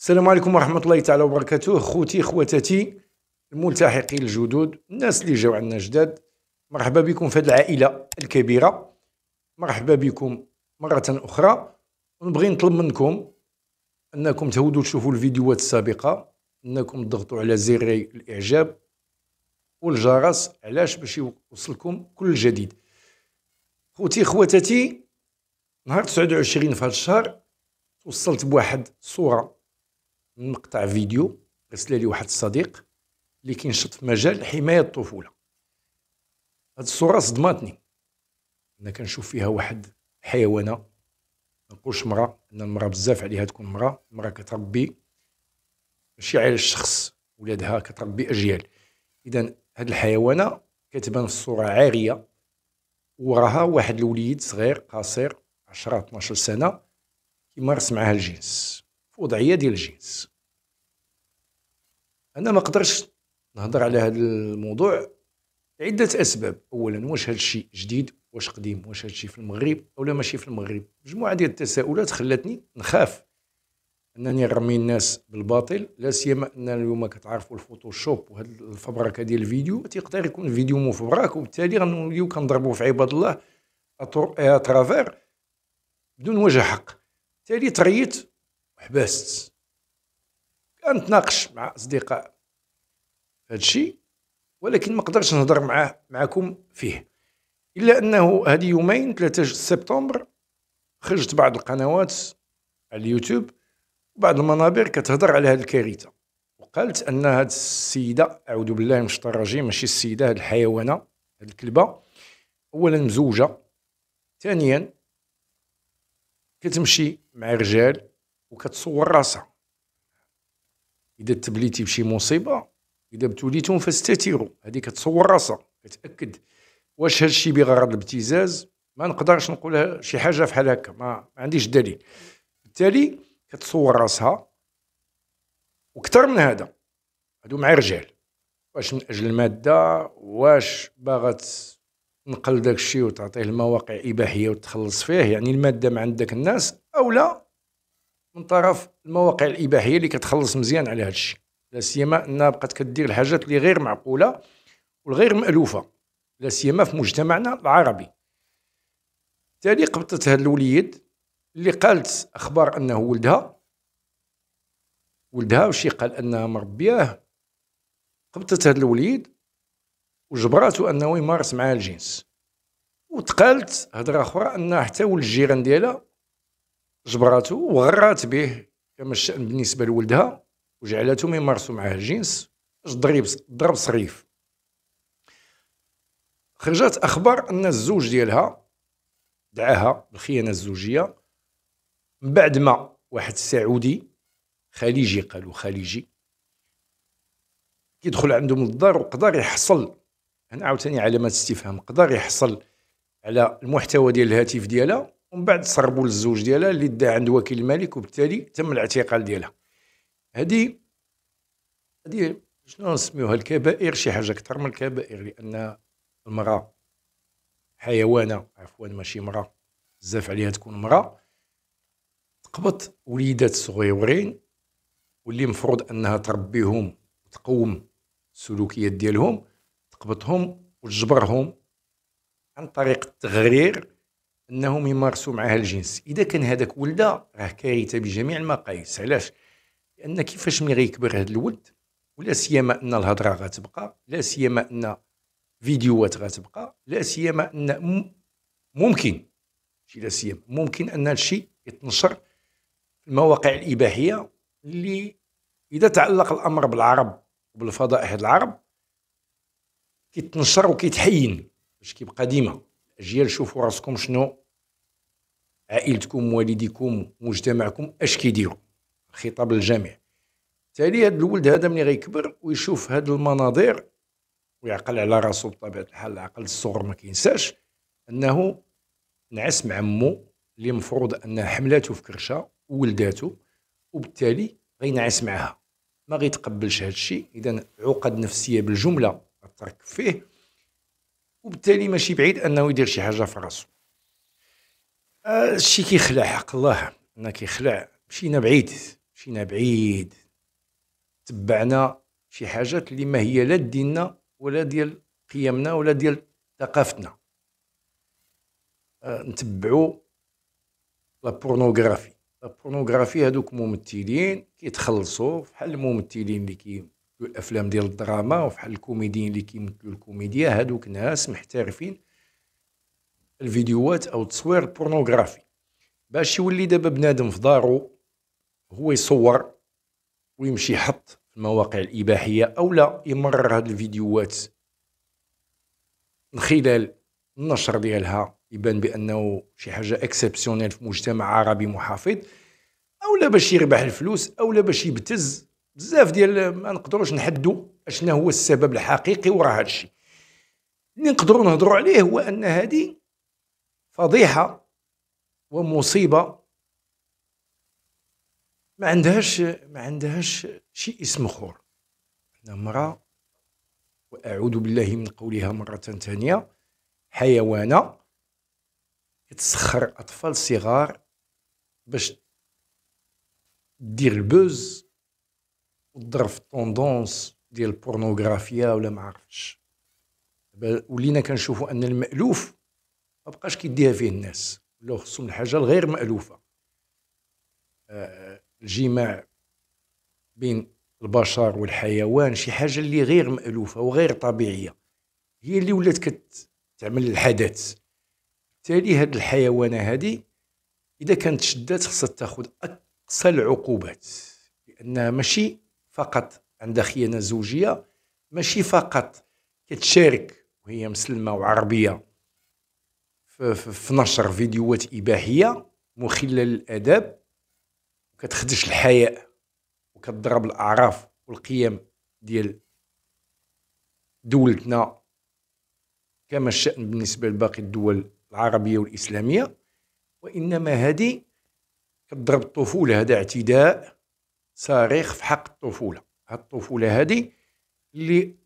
السلام عليكم ورحمة الله تعالى وبركاته. خوتي خواتاتي الملتحقين الجدد الناس اللي جاو عندنا جداد مرحبا بكم في هذه العائلة الكبيرة. مرحبا بكم مرة أخرى. ونبغي نطلب منكم أنكم تهودوا تشوفوا الفيديوهات السابقة أنكم تضغطوا على زر الإعجاب والجرس علاش؟ باش يوصلكم كل جديد. خوتي خواتاتي نهار 29 في هذا الشهر توصلت بواحد الصورة من مقطع فيديو رسل لي واحد الصديق اللي كينشط في مجال حماية الطفولة. هاد الصورة صدماتني. أنا كنشوف فيها واحد حيوانة منقولش مرا أن المرا بزاف عليها تكون مرا المرا كتربي ماشي على الشخص ولادها كتربي أجيال. إذا هاد الحيوانة كتبان في الصورة عارية وراها واحد الوليد صغير قصير عشرة 12 سنة كيمارس معاها الجنس في وضعية ديال الجنس. أنا ما قدرش نهضر على هذا الموضوع عدة أسباب. اولا واش هذا الشيء جديد؟ واش قديم؟ واش هذا الشيء في المغرب ولا ماشي في المغرب؟ مجموعة ديال التساؤلات خلاتني نخاف أنني نرمي الناس بالباطل لا سيما أن اليوم كتعرفوا الفوتوشوب وهاد الفبركة ديال الفيديو تيقدر يكون فيديو مفبرك وبالتالي غنوليو كنضربوا في عباد الله اترافير بدون وجه حق. بالتالي تريت وحبست. كنتناقش مع أصدقاء هذا الشيء ولكن ما قدرتش نهضر معاه معكم فيه. إلا أنه هذه يومين 3 سبتمبر خرجت بعض القنوات على اليوتيوب وبعض المنابر كتهضر على هذه الكارثة. وقالت أن هذه السيدة أعوذ بالله من الشيطان الرجيم ماشي السيدة هذه الحيوانة هذه الكلبة اولا مزوجة ثانيا كتمشي مع رجال وكتصور راسها. إذا تبليتي بشي مصيبة إذا ابتليتم فاستتروا هذه كتصور راسها كتأكد واش هذا الشيء بغرض الابتزاز. ما نقدرش نقولها شي حاجة بحال هكا ما, ما عنديش دليل. بالتالي كتصور راسها وكثر من هذا. هادو مع رجال. واش من أجل المادة؟ واش باغا تنقل داك الشيء وتعطيه المواقع إباحية وتخلص فيه؟ يعني المادة ما عند داك الناس أو لا؟ من طرف المواقع الاباحيه اللي كتخلص مزيان على هذا الشيء. لا سيما أنها بقات كدير الحاجات اللي غير معقولة والغير مألوفة. لا سيما في مجتمعنا العربي. تالي قبطت هذا الوليد اللي قالت أخبار أنه ولدها. ولدها وشي قال؟ انها مربياه قبطت هذا الوليد وجبراتو أنه يمارس معها الجنس. وتقالت هضره أخرى ان حتى ولد الجيران ديالها جبراتو وغرات به كما الشأن بالنسبة لولدها وجعلتهم يمارسوا معه الجنس ضرب ضرب صريف. خرجت أخبار أن الزوج ديالها دعاها بالخيانه الزوجية. من بعد ما واحد السعودي خليجي قالوا خليجي كيدخل عندهم للدار وقدر يحصل هنا عاوتاني علامات استفهام قدر يحصل على المحتوى ديال الهاتف ديالها. ومن بعد صربوا للزوج ديالها اللي دا عند وكيل الملك وبالتالي تم الاعتقال ديالها. هذه هذه شنو نسميوها؟ الكبائر شي حاجة أكثر من الكبائر لأن المرأة حيوانة عفوا ماشي مرأة. بزاف عليها تكون مرأة. تقبط وليدات صغيورين واللي مفروض أنها تربيهم وتقوم السلوكيات ديالهم تقبطهم وتجبرهم عن طريق التغرير انهم يمارسوا معها الجنس. إذا كان هذاك ولده راه كارثة بجميع المقاييس. علاش؟ لأن كيفاش ملي غيكبر هذا الولد؟ ولا سيما أن الهضرة غتبقى لا سيما أن فيديوهات غتبقى لا سيما أن ممكن شي لا سيما ممكن أن الشيء يتنشر في المواقع الإباحية اللي إذا تعلق الأمر بالعرب وبالفضائح العرب كيتنشر وكيتحين باش كيبقى ديما. أجيال شوفوا راسكم شنو عائلتكم والديكم مجتمعكم اش كيديروا؟ خطاب للجميع. تالي هذا الولد هذا ملي غيكبر ويشوف هاد المناظر ويعقل على راسو بطبيعة الحال العقل الصغر ما كينساش انه نعس مع مو اللي مفروض انها حملاته في كرشه وولداتو وبالتالي غينعس معها ما غيتقبلش هذا الشيء. اذا عقد نفسية بالجملة غترك فيه. وبالتالي ماشي بعيد انه يدير شي حاجة في راسو. الشيء كيخلع حق الله أنا كيخلع مشينا بعيد مشينا بعيد. تبعنا شي حاجات اللي ما هي لا ديننا ولا ديال قيمنا ولا ديال ثقافتنا. نتبعوا la pornographie. la pornographie هذوك ممثلين كيتخلصوا فحال الممثلين اللي كي الأفلام ديال الدراما وفحال الكوميديين اللي كيمثلوا الكوميديا هذوك ناس محترفين الفيديوهات أو التصوير البورنوغرافي باش يولي دابا بنادم في دارو هو يصور ويمشي يحط في المواقع الإباحية أو لا يمرر هاد الفيديوهات من خلال النشر ديالها. يبان بأنه شي حاجة exceptionnel في مجتمع عربي محافظ أو لا باش يربح الفلوس أو لا باش يبتز. بزاف ديال ما نقدروش نحدوا اشنا هو السبب الحقيقي وراء هذا الشيء اللي نقدروا نهضروا عليه هو أن هذه فضيحة ومصيبة. ما عندهاش ما عندهاش شيء اسم آخر. إحنا مراه وأعوذ بالله من قولها مرة ثانية. حيوانة تسخر أطفال صغار باش دير ال buzz وتضرب في ال tendance ديال البورنوغرافيا ولا ما عرفتش. ولينا كنشوفوا أن المألوف ما بقاش كيديها فيه الناس. ولاو خصهم الحاجة الغير مألوفة. آه، الجماع بين البشر والحيوان شي حاجة اللي غير مألوفة وغير طبيعية. هي اللي ولات كتعمل الحدث. بالتالي هاد الحيوانة هادي إذا كانت شدات خصها تاخذ أقصى العقوبات. لانها ماشي فقط عندها خيانه زوجية ماشي فقط كتشارك وهي مسلمة وعربية. في, نشر فيديوهات إباحية مخله للاداب وكتخدش الحياء وكتضرب الأعراف والقيم ديال دولتنا كما الشأن بالنسبة لباقي الدول العربية والإسلامية. وإنما هذه كتضرب الطفولة هذا اعتداء صارخ في حق الطفولة. هاد الطفولة هذه اللي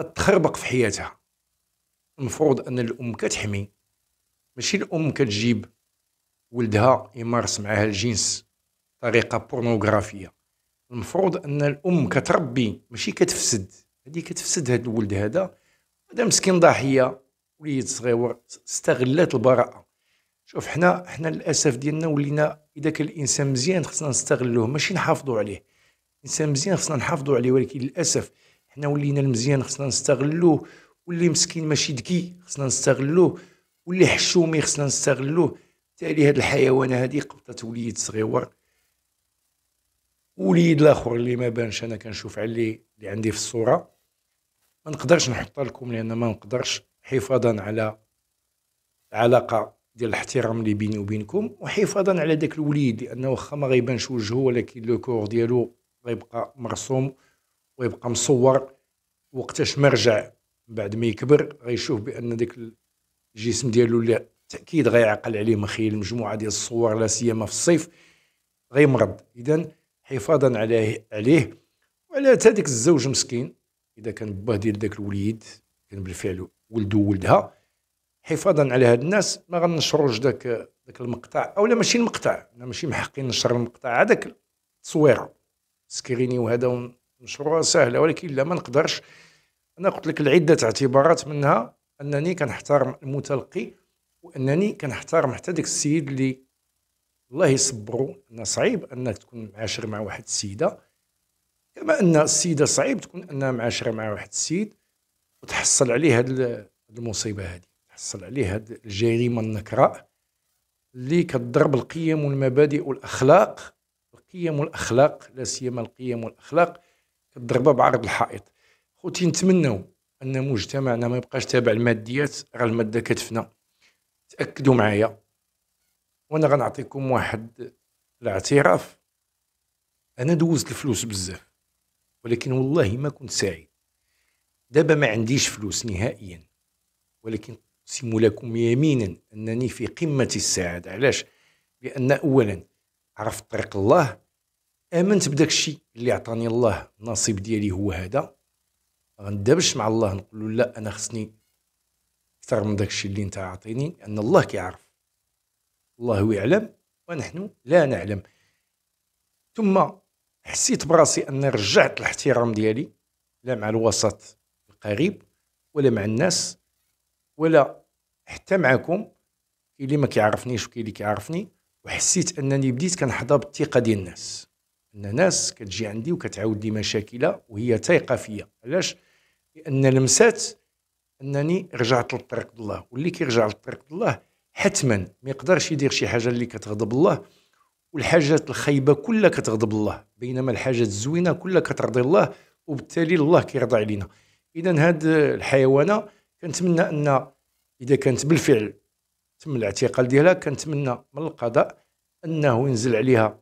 غتخربق في حياتها. المفروض أن الأم كتحمي. ماشي الأم كتجيب ولدها يمارس معها الجنس طريقة بورنوغرافية. المفروض أن الأم كتربي ماشي كتفسد. هذه كتفسد هاد الولد هذا. هذا مسكين ضحية وليد صغير استغلات البراءة. شوف حنا حنا للأسف ديالنا ولينا إذا كان الإنسان مزيان خصنا نستغلوه ماشي نحافظوا عليه. الإنسان مزيان خصنا نحافظوا عليه ولكن للأسف حنا ولينا المزيان خصنا نستغلوه. واللي مسكين ماشي ذكي خصنا نستغلوه. واللي حشومي خصنا نستغلوه. بالتالي هاد الحيوانة هادي قبطت وليد صغيور وليد الآخر اللي ما بانش أنا كنشوف على اللي عندي في الصورة. ما نقدرش نحطها لكم لأن ما نقدرش حفاظا على العلاقة ديال الاحترام اللي بيني وبينكم وحفاظا على داك الوليد لأنه واخا ما غيبانش وجهه ولكن لو كور ديالو غيبقى مرسوم ويبقى مصور وقتاش ما رجع بعد ما يكبر غيشوف بأن داك الجسم ديالو اللي تأكيد غيعقل عليه من خلال مجموعة ديال الصور لا سيما في الصيف غيمرض اذا حفاظا عليه عليه وعلى هذاك الزوج مسكين. إذا كان باه ديال داك الوليد كان بالفعل ولدو ولدها. حفاظا على هاد الناس ما غنشروش داك داك المقطع اولا ماشي المقطع أنا ماشي محقين نشر المقطع هذاك التصويره سكريني وهذا ونشروها سهله ولكن لا ما نقدرش. أنا قلت لك العدة اعتبارات منها أنني كنحترم المتلقي وأنني كنحترم حتى داك السيد اللي الله يصبرو ان صعيب أنك تكون معاشر مع واحد السيدة. كما أن السيدة صعيب تكون أنها معاشرة مع واحد السيد وتحصل عليه هاد المصيبة هذه تحصل عليه هاد الجريمة النكراء اللي كتضرب القيم والمبادئ والأخلاق. القيم والأخلاق لا سيما القيم والأخلاق كتضربها بعرض الحائط. خوتي نتمنوا أن مجتمعنا ما يبقاش تابع الماديات راه المادة كتفنى. تأكدوا معايا. وأنا غنعطيكم واحد الاعتراف. أنا دوزت الفلوس بزاف. ولكن والله ما كنت سعيد. دابا ما عنديش فلوس نهائيا. ولكن أقسم لكم يمينا أنني في قمة السعادة. علاش؟ لأن أولا عرفت طريق الله. آمنت بداك الشيء اللي عطاني الله. النصيب ديالي هو هذا. غندابش مع الله نقول له لا أنا خصني أكثر من داك الشيء اللي أنت عاطيني أن الله كيعرف. الله يعلم ونحن لا نعلم. ثم حسيت براسي ان رجعت الاحترام ديالي لا مع الوسط القريب ولا مع الناس ولا حتى معكم كاين اللي ما كيعرفنيش وكاين اللي كيعرفني وحسيت أنني بديت كنحظى بالثقه ديال الناس. أن ناس كتجي عندي وكتعاود لي مشاكلها وهي تايقة فيا. علاش؟ لأن لمسات أنني رجعت للطريق الله واللي كيرجع للطريق الله حتما ما يقدرش يدير شي حاجة اللي كتغضب الله والحاجات الخايبة كلها كتغضب الله بينما الحاجات الزوينة كلها كترضي الله وبالتالي الله كيرضى علينا. إذا هاد الحيوانة كنتمنى أن إذا كانت بالفعل تم الاعتقال ديالها كنتمنى من القضاء أنه ينزل عليها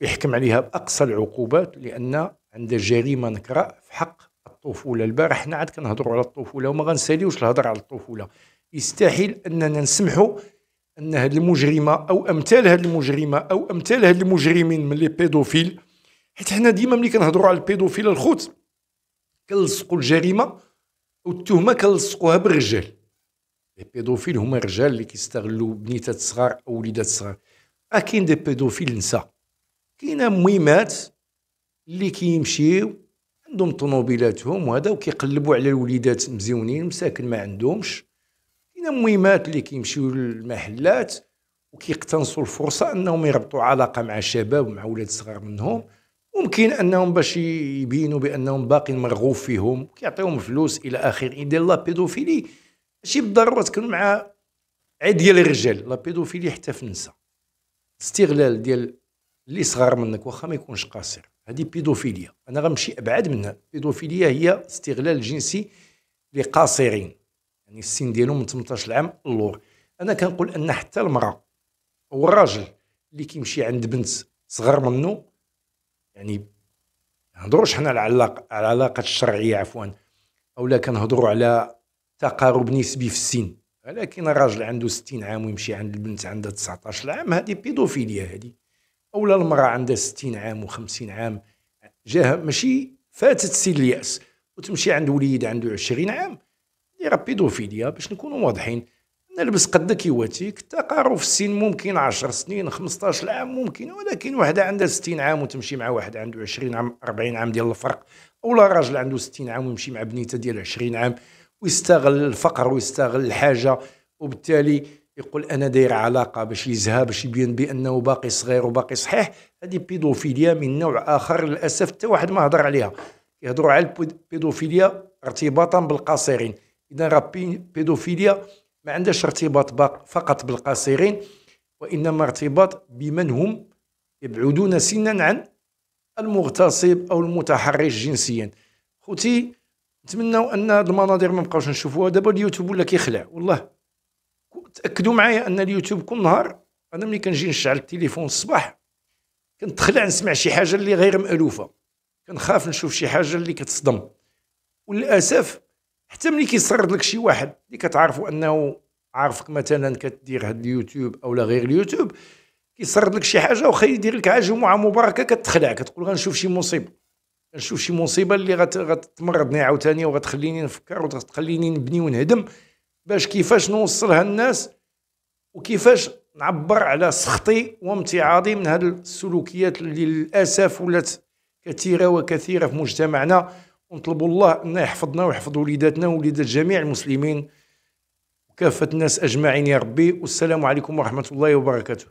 يحكم عليها بأقصى العقوبات لأن عندها جريمة نكراء في حق الطفولة. البارح حنا عاد كنهضروا على الطفولة وما غنساليوش الهضرة على الطفولة. يستحيل أننا نسمحوا أن هاد المجرمة أو أمثال هاد المجرمة أو أمثال هاد المجرمين من les pédophiles حيت حنا ديما ملي كنهضروا على ال pédophiles الخوت كنلصقوا الجريمة والتهمة كنلصقوها بالرجال. les pédophiles هما الرجال اللي كيستغلوا بنيتات صغار أو وليدات صغار. راه كاين des pédophiles نساء. كاينة ميمات اللي كيمشيو عندهم طوموبيلاتهم وهذا وكيقلبوا على الوليدات مزيونين مساكن ما عندهمش. كاينة ميمات اللي كيمشيو للمحلات وكيقتنصوا الفرصة أنهم يربطوا علاقة مع شباب ومع ولاد صغار منهم. ممكن أنهم باش يبينوا بأنهم باقيين مرغوب فيهم كيعطيهم فلوس إلى اخره إذا la pédophilie ماشي بالضرورة تكون معا عند ديال الرجال la pédophilie حتى في النساء. استغلال ديال اللي صغار منك واخا ما يكونش قاصر. هذه بيدوفيليا أنا غنمشي أبعد منها بيدوفيليا هي استغلال جنسي لقاصرين. يعني السن ديالهم من 18 عام اللور أنا كنقول أن حتى المرأة أو الراجل اللي كيمشي عند بنت صغر منه يعني نهضروش حنا على العلاقه على العلاقه الشرعية عفوا اولا كنهضروا على تقارب نسبي في السن. ولكن الراجل عنده 60 عام ويمشي عند البنت عندها 19 عام هذه بيدوفيليا هذه. أولا المرأة عندها 60 عام و50 عام جاها ماشي فاتت سن اليأس وتمشي عند وليد عنده 20 عام. دير بيدوفيليا باش نكونوا واضحين. نلبس قدك يواتيك التقارب في السن ممكن 10 سنين 15 عام ممكن ولكن وحدة عندها 60 عام وتمشي مع واحد عنده 20 عام 40 عام ديال الفرق. أولا راجل عنده 60 عام ويمشي مع بنيته ديال 20 عام ويستغل الفقر ويستغل الحاجة وبالتالي يقول أنا داير علاقة باش يزها باش يبين بأنه باقي صغير وباقي صحيح. هذه بيدوفيليا من نوع آخر للأسف حتى واحد ما هضر عليها. يهضروا على البيدوفيليا ارتباطا بالقاصرين. إذا راه بيدوفيليا ما عندهاش ارتباط فقط بالقاصرين وإنما ارتباط بمن هم يبعدون سنا عن المغتصب أو المتحرش جنسيا. خوتي نتمنوا أن هاد المناظر ما نبقاوش نشوفوها. دابا اليوتيوب ولا كيخلع؟ والله. تأكدوا معايا أن اليوتيوب كل نهار أنا ملي كنجي نشعل التليفون الصباح كنتخلع نسمع شي حاجة اللي غير مألوفة. كنخاف نشوف شي حاجة اللي كتصدم. وللأسف حتى ملي كيسرد لك شي واحد اللي كتعرفوا أنه عارفك مثلا كدير هاد اليوتيوب أو لا غير اليوتيوب كيسرد لك شي حاجة وخا يدير لك جمعة مباركة كتخلع كتقول غنشوف شي مصيبة. نشوف شي مصيبة اللي غتمرضني عاوتاني وغتخليني نفكر وغتخليني نبني ونهدم. باش كيفاش نوصلها الناس وكيفاش نعبر على سخطي وامتعاضي من هذه السلوكيات اللي للأسف ولات كثيرة وكثيرة في مجتمعنا. ونطلب الله أن يحفظنا ويحفظ وليداتنا ووليدات جميع المسلمين وكافة الناس أجمعين يا ربي. والسلام عليكم ورحمة الله وبركاته.